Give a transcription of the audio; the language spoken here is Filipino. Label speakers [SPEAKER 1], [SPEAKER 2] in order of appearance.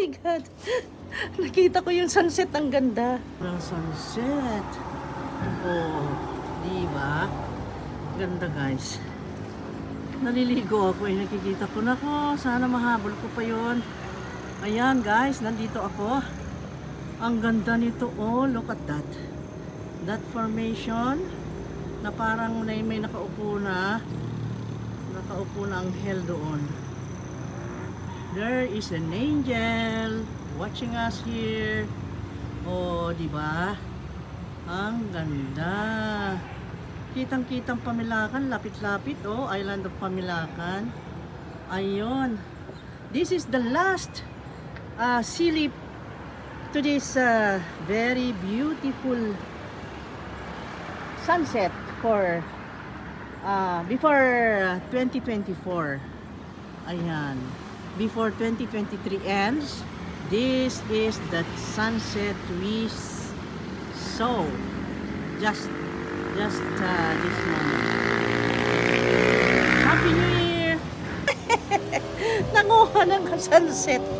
[SPEAKER 1] my God. Nakita ko yung sunset. Ang ganda. Ang sunset. Oh, di ba? Ganda guys. Naliligo ako eh. Nakikita ko. Nako, sana mahabol ko pa yon. Ayan guys, nandito ako. Ang ganda nito. Oh, look at that. That formation na parang may nakaupo na. Nakaupo na ang hell doon. There is an angel watching us here. Oh, di ba? Ang ganda. Kitang-kitang Pamilakan, lapit-lapit oh, Island of Pamilakan. Ayun. This is the last uh, silip to this uh, very beautiful sunset for uh, before 2024. Ayan. Before 2023 ends, this is the sunset we saw just just uh, this moment. Happy New Year! Nanguha ng sunset.